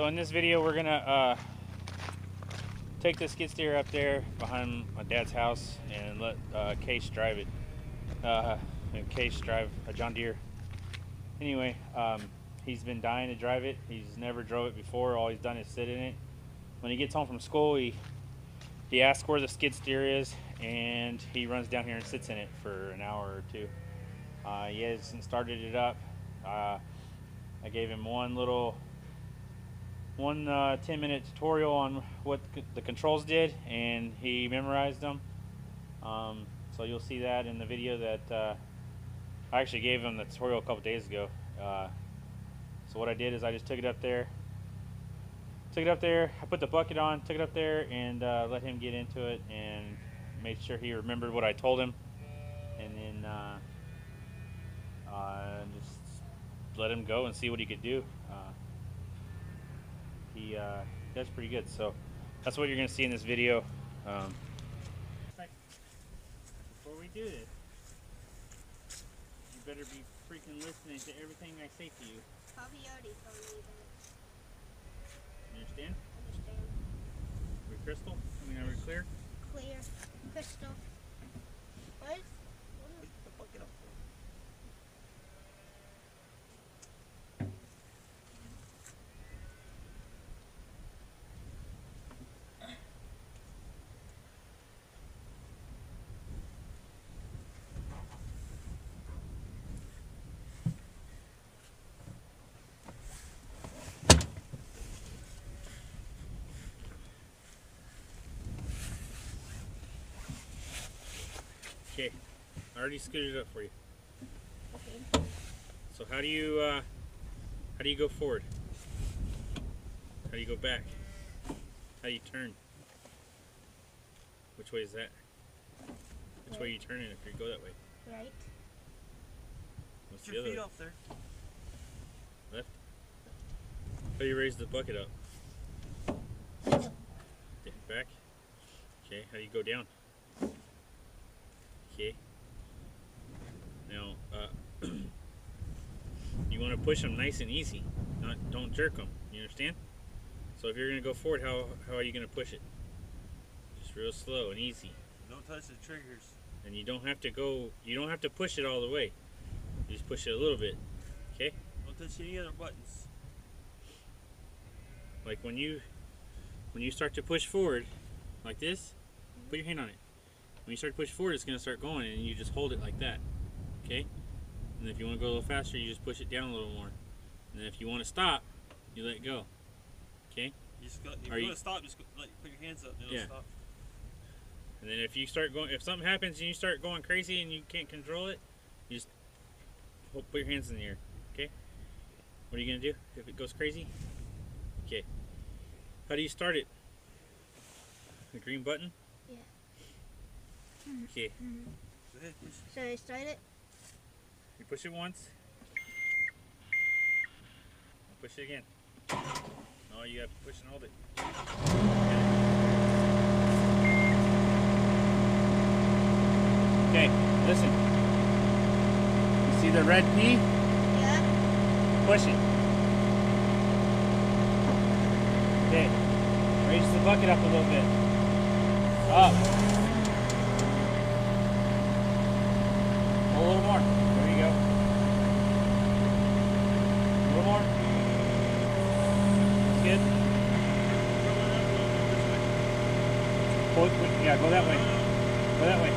So in this video, we're gonna uh, take the skid steer up there behind my dad's house and let uh, Case drive it. Uh, Case drive a John Deere. Anyway, um, he's been dying to drive it. He's never drove it before. All he's done is sit in it. When he gets home from school, he he asks where the skid steer is, and he runs down here and sits in it for an hour or two. Uh, he hasn't started it up. Uh, I gave him one little one uh, 10 minute tutorial on what the controls did and he memorized them. Um, so you'll see that in the video that uh, I actually gave him the tutorial a couple days ago. Uh, so what I did is I just took it up there took it up there I put the bucket on took it up there and uh, let him get into it and made sure he remembered what I told him. And then uh, uh, just let him go and see what he could do he uh, does pretty good. So that's what you're going to see in this video. Um, before we do this, you better be freaking listening to everything I say to you. Probably already told me that. You understand? Understand. We crystal? I mean, are we clear? Clear. Crystal. What is? What is the bucket up for? Okay. I already scooted it up for you. okay. So how do you uh, how do you go forward? How do you go back? How do you turn? Which way is that? Which way you turn it if you go that way? Right. What's Get the your other? feet off there. Left. How do you raise the bucket up? Back. Okay. How do you go down? Okay. Now, uh, you want to push them nice and easy. Not don't jerk them. You understand? So if you're gonna go forward, how how are you gonna push it? Just real slow and easy. Don't touch the triggers. And you don't have to go. You don't have to push it all the way. You just push it a little bit. Okay. Don't touch any other buttons. Like when you when you start to push forward like this, put your hand on it. When you start to push forward, it's gonna start going, and you just hold it like that. Okay. And if you want to go a little faster, you just push it down a little more. And if you want to stop, you let go. Okay. You just got, if you you- want to stop, just go, like, put your hands up and it'll Yeah. stop. And then if you start going, if something happens and you start going crazy and you can't control it, you just put your hands in the air. Okay. What are you gonna do if it goes crazy? Okay. How do you start it? The green button. Okay. Go ahead, push. Should I start it? You push it once. Push it again. No, you to push and hold it. Okay, Okay, listen. You see the red P? Yeah. Push it. Okay. Raise the bucket up a little bit. Up. Little more. There you go. A little more. That's yeah, go that way. Go that way.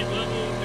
It level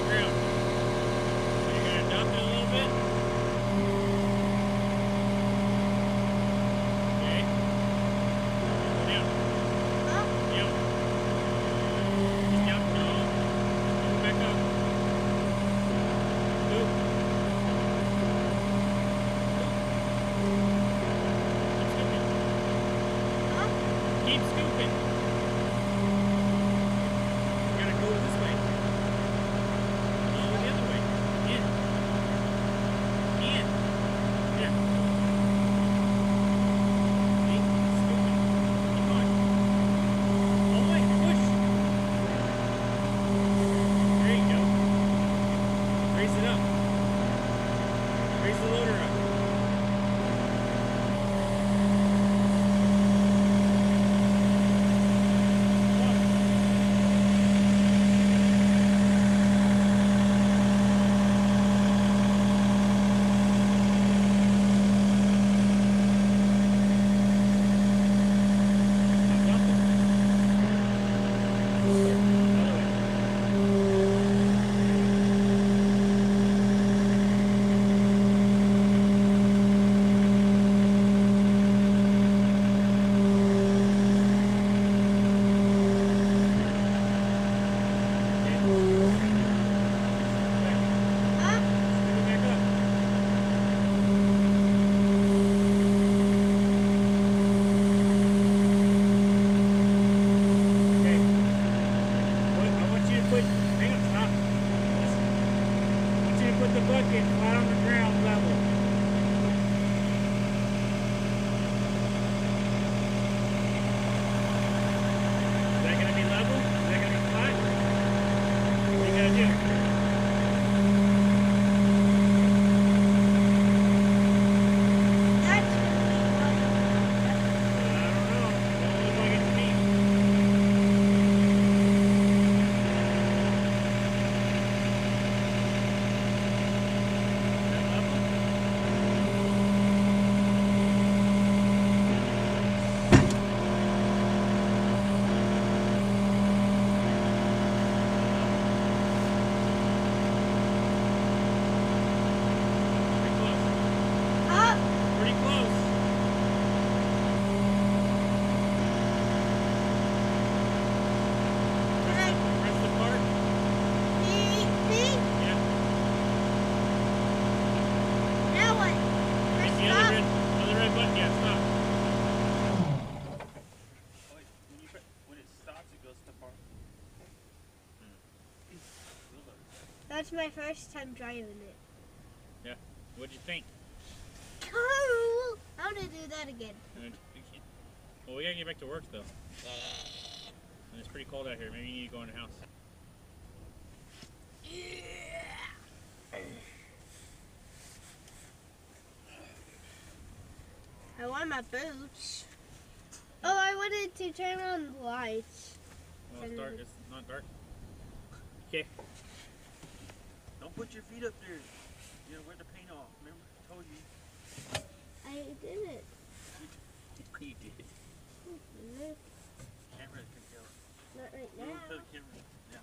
That's my first time driving it. Yeah. What'd you think? Cool. How to do that again? Uh, well, we gotta get back to work though. And it's pretty cold out here. Maybe you need to go in the house. I want my boots. Oh, I wanted to turn on the lights. Well, it's dark. It's not dark. Okay. Don't put your feet up there. You gotta wear the paint off. Remember? I told you. I did it. You did. Camera can tell. Not right You don't now. tell the camera. Yeah.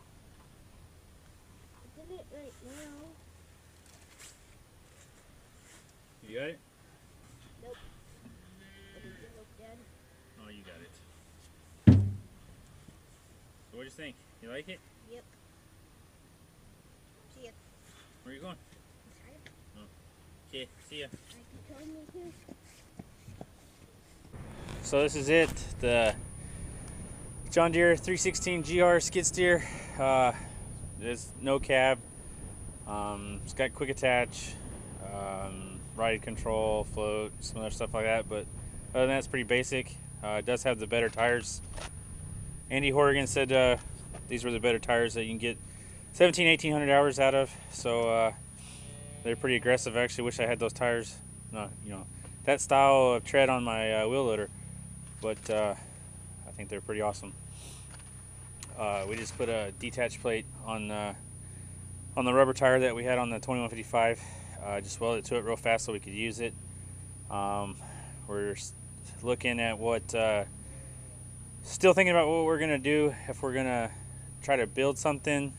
I did it right now. You got it? What did you? Oh, you got it. So what'd you think? You like it? Yep. Where are you going? Okay, see ya. So this is it, the John Deere 316 GR skid steer. Uh, there's no cab. Um, it's got quick attach, um, ride control, float, some other stuff like that. But other than that, it's pretty basic. Uh, it does have the better tires. Andy Horrigan said uh, these were the better tires that you can get 17, 1800 hours out of. So uh, they're pretty aggressive. I actually wish I had those tires. No, you know, that style of tread on my uh, wheel loader but uh, I think they're pretty awesome. Uh, we just put a detached plate on uh, on the rubber tire that we had on the 2155. Uh, just welded it to it real fast so we could use it. Um, we're looking at what, still thinking about what we're gonna do if we're gonna try to build something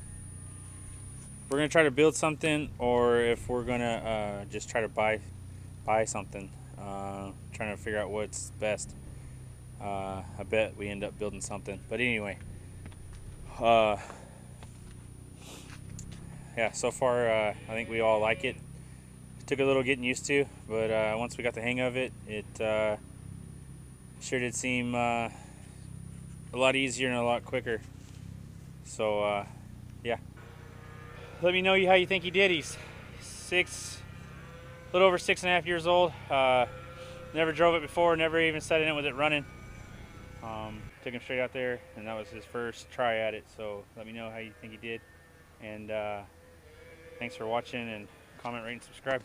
we're gonna try to build something, or if we're gonna uh, just try to buy buy something. Uh, trying to figure out what's best. Uh, I bet we end up building something. But anyway, uh, yeah. So far, uh, I think we all like it. It took a little getting used to, but uh, once we got the hang of it, it sure did seem a lot easier and a lot quicker. So yeah. Let me know how you think he did. He's six, a little over six and a half years old. Uh, never drove it before. Never even sat in it with it running. Um, took him straight out there, and that was his first try at it. So let me know how you think he did. And uh, thanks for watching, and comment, rate, and subscribe.